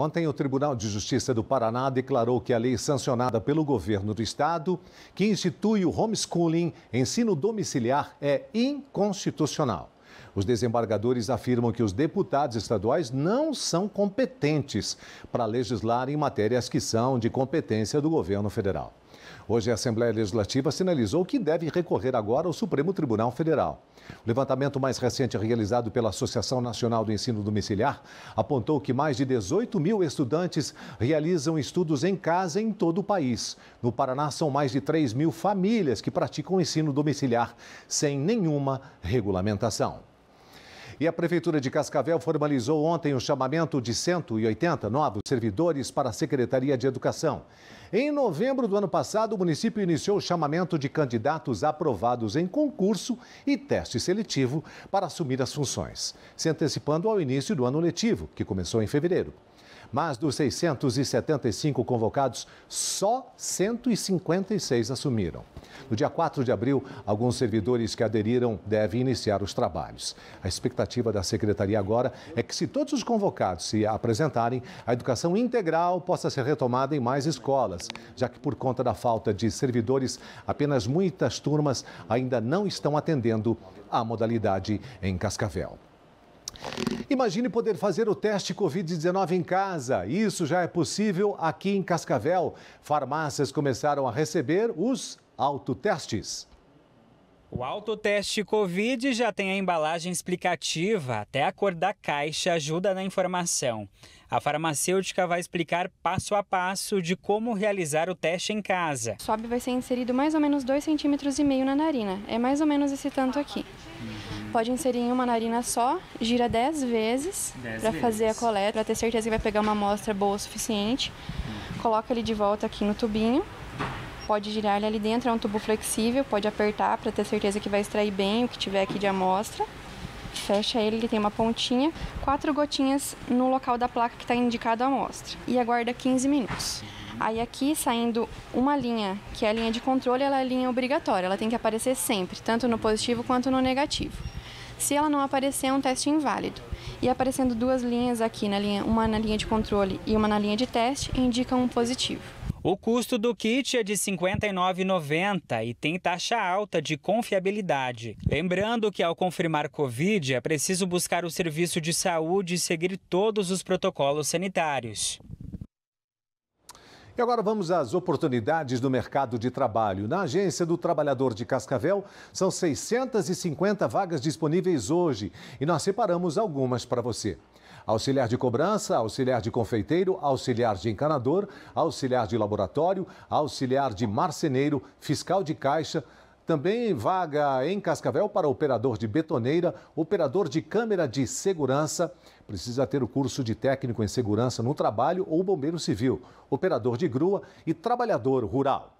Ontem, o Tribunal de Justiça do Paraná declarou que a lei sancionada pelo governo do estado, que institui o homeschooling, ensino domiciliar, é inconstitucional. Os desembargadores afirmam que os deputados estaduais não são competentes para legislar em matérias que são de competência do governo federal. Hoje, a Assembleia Legislativa sinalizou que deve recorrer agora ao Supremo Tribunal Federal. O levantamento mais recente realizado pela Associação Nacional do Ensino Domiciliar apontou que mais de 18 mil estudantes realizam estudos em casa em todo o país. No Paraná, são mais de 3 mil famílias que praticam ensino domiciliar sem nenhuma regulamentação. E a Prefeitura de Cascavel formalizou ontem o chamamento de 180 novos servidores para a Secretaria de Educação. Em novembro do ano passado, o município iniciou o chamamento de candidatos aprovados em concurso e teste seletivo para assumir as funções, se antecipando ao início do ano letivo, que começou em fevereiro. Mas dos 675 convocados, só 156 assumiram. No dia 4 de abril, alguns servidores que aderiram devem iniciar os trabalhos. A expectativa da secretaria agora é que, se todos os convocados se apresentarem, a educação integral possa ser retomada em mais escolas, já que, por conta da falta de servidores, apenas muitas turmas ainda não estão atendendo a modalidade em Cascavel. Imagine poder fazer o teste Covid-19 em casa. Isso já é possível aqui em Cascavel. Farmácias começaram a receber os autotestes. O autoteste Covid já tem a embalagem explicativa, até a cor da caixa ajuda na informação. A farmacêutica vai explicar passo a passo de como realizar o teste em casa. O swab vai ser inserido mais ou menos 2,5 centímetros e meio na narina. É mais ou menos esse tanto aqui. Pode inserir em uma narina só, gira 10 vezes para fazer a coleta, para ter certeza que vai pegar uma amostra boa o suficiente. Coloca ele de volta aqui no tubinho. Pode girar ele ali dentro, é um tubo flexível, pode apertar para ter certeza que vai extrair bem o que tiver aqui de amostra. Fecha ele, ele tem uma pontinha, quatro gotinhas no local da placa que está indicado a amostra. E aguarda 15 minutos. Aí aqui saindo uma linha, que é a linha de controle, ela é a linha obrigatória, ela tem que aparecer sempre, tanto no positivo quanto no negativo. Se ela não aparecer, é um teste inválido. E aparecendo duas linhas aqui, na linha, uma na linha de controle e uma na linha de teste, indicam um positivo. O custo do kit é de R$ 59,90 e tem taxa alta de confiabilidade. Lembrando que ao confirmar Covid é preciso buscar o serviço de saúde e seguir todos os protocolos sanitários. E agora vamos às oportunidades do mercado de trabalho. Na Agência do Trabalhador de Cascavel, são 650 vagas disponíveis hoje e nós separamos algumas para você. Auxiliar de cobrança, auxiliar de confeiteiro, auxiliar de encanador, auxiliar de laboratório, auxiliar de marceneiro, fiscal de caixa, também vaga em Cascavel para operador de betoneira, operador de câmera de segurança. Precisa ter o curso de técnico em segurança no trabalho ou bombeiro civil, operador de grua e trabalhador rural.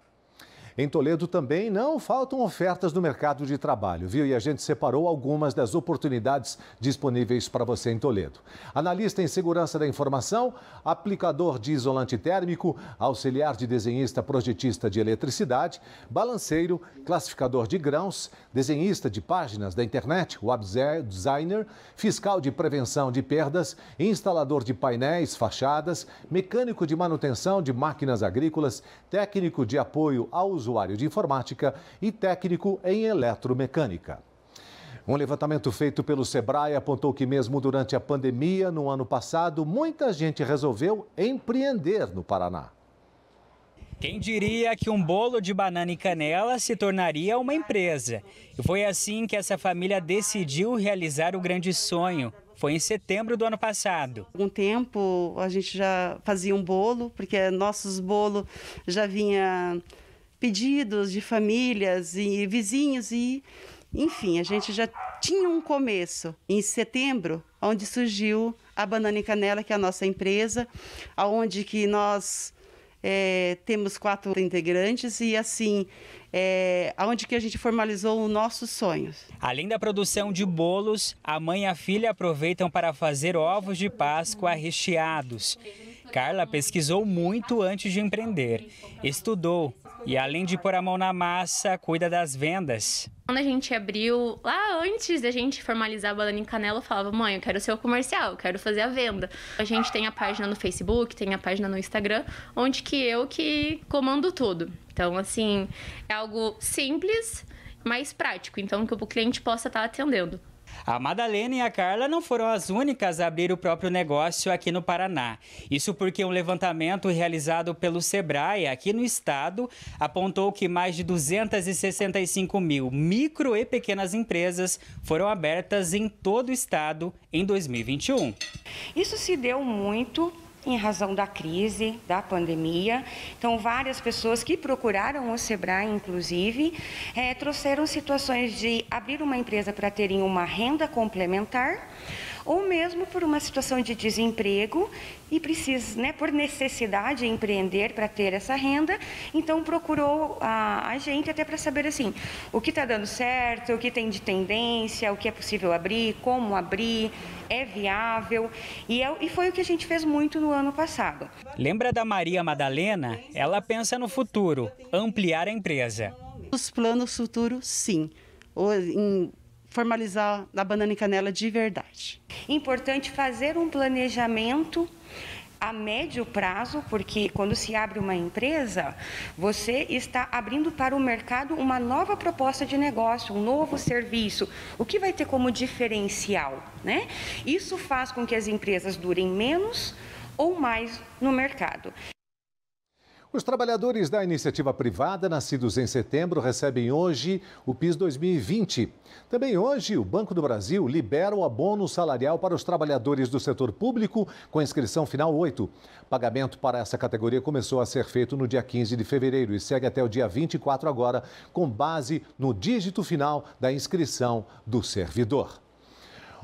Em Toledo também não faltam ofertas no mercado de trabalho, viu? E a gente separou algumas das oportunidades disponíveis para você em Toledo. Analista em segurança da informação, aplicador de isolante térmico, auxiliar de desenhista projetista de eletricidade, balanceiro, classificador de grãos, desenhista de páginas da internet, web designer, fiscal de prevenção de perdas, instalador de painéis, fachadas, mecânico de manutenção de máquinas agrícolas, técnico de apoio ao usuário usuário de informática e técnico em eletromecânica. Um levantamento feito pelo Sebrae apontou que, mesmo durante a pandemia, no ano passado, muita gente resolveu empreender no Paraná. Quem diria que um bolo de banana e canela se tornaria uma empresa? E foi assim que essa família decidiu realizar o grande sonho. Foi em setembro do ano passado. Algum tempo a gente já fazia um bolo, porque nossos bolos já vinha pedidos de famílias e vizinhos e enfim, a gente já tinha um começo em setembro, onde surgiu a Banana e Canela, que é a nossa empresa, aonde que nós é, temos quatro integrantes e assim é, aonde que a gente formalizou os nossos sonhos. Além da produção de bolos, a mãe e a filha aproveitam para fazer ovos de Páscoa recheados. Carla pesquisou muito antes de empreender, estudou e, além de pôr a mão na massa, cuida das vendas. Quando a gente abriu, lá antes da gente formalizar a Banana em Canela, eu falava, mãe, eu quero ser o comercial, eu quero fazer a venda. A gente tem a página no Facebook, tem a página no Instagram, onde que eu que comando tudo. Então, assim, é algo simples, mas prático, então que o cliente possa estar atendendo. A Madalena e a Carla não foram as únicas a abrir o próprio negócio aqui no Paraná. Isso porque um levantamento realizado pelo Sebrae aqui no estado apontou que mais de 265 mil micro e pequenas empresas foram abertas em todo o estado em 2021. Isso se deu muito em razão da crise, da pandemia. Então, várias pessoas que procuraram o Sebrae, inclusive, é, trouxeram situações de abrir uma empresa para terem uma renda complementar ou mesmo por uma situação de desemprego e precisa, né, por necessidade, empreender para ter essa renda. Então procurou a, a gente até para saber assim o que está dando certo, o que tem de tendência, o que é possível abrir, como abrir, é viável e, é, e foi o que a gente fez muito no ano passado. Lembra da Maria Madalena? Ela pensa no futuro, ampliar a empresa. Os planos futuros, sim. Em formalizar a banana e canela de verdade. Importante fazer um planejamento a médio prazo, porque quando se abre uma empresa, você está abrindo para o mercado uma nova proposta de negócio, um novo serviço. O que vai ter como diferencial, né? Isso faz com que as empresas durem menos ou mais no mercado. Os trabalhadores da iniciativa privada, nascidos em setembro, recebem hoje o PIS 2020. Também hoje, o Banco do Brasil libera o abono salarial para os trabalhadores do setor público com inscrição final 8. Pagamento para essa categoria começou a ser feito no dia 15 de fevereiro e segue até o dia 24 agora, com base no dígito final da inscrição do servidor.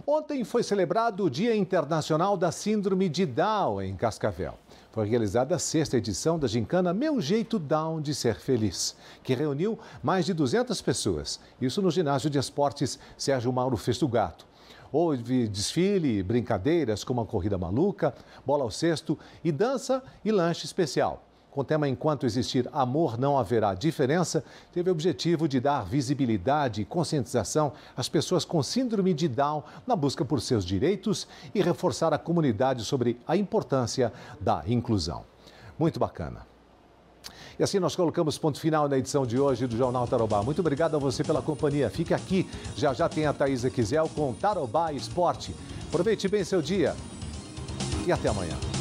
Ontem foi celebrado o Dia Internacional da Síndrome de Down em Cascavel foi realizada a sexta edição da gincana Meu Jeito Down de Ser Feliz, que reuniu mais de 200 pessoas, isso no ginásio de esportes Sérgio Mauro Festugato. Houve desfile, brincadeiras como a corrida maluca, bola ao cesto e dança e lanche especial com o tema Enquanto Existir Amor Não Haverá Diferença, teve o objetivo de dar visibilidade e conscientização às pessoas com síndrome de Down na busca por seus direitos e reforçar a comunidade sobre a importância da inclusão. Muito bacana. E assim nós colocamos ponto final na edição de hoje do Jornal Tarobá. Muito obrigado a você pela companhia. Fique aqui. Já já tem a Thaisa Quizel com Tarobá Esporte. Aproveite bem seu dia e até amanhã.